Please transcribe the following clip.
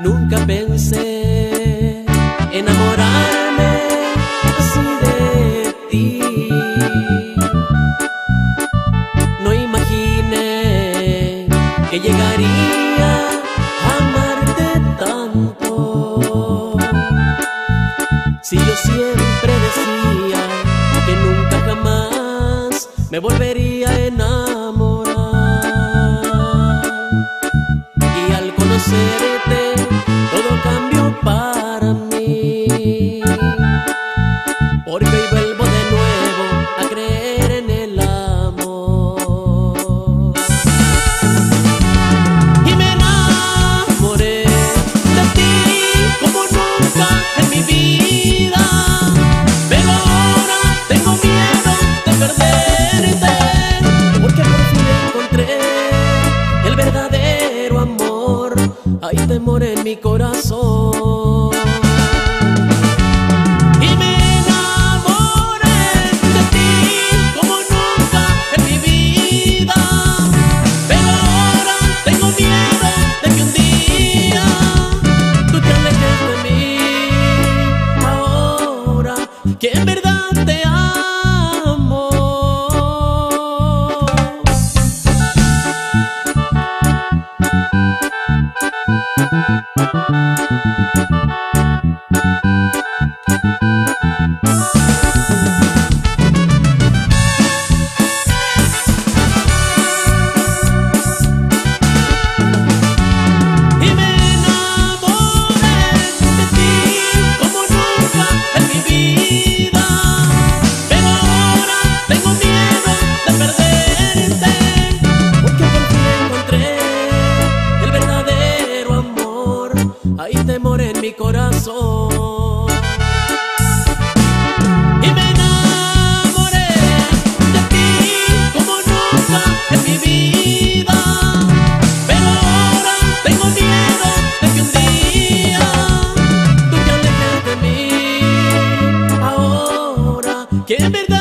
Nunca pensé enamorarme así de ti. No imaginé que llegaría. me volvería a enamorar. mi corazón. Y me enamoré de ti como nunca en mi vida. Pero ahora tengo miedo de que un día tú te alejes de mí. Ahora que en verdad. Música mi corazón. Y me enamoré de ti como nunca en mi vida. Pero ahora tengo miedo de que un día tú te alejes de mí. Ahora que en verdad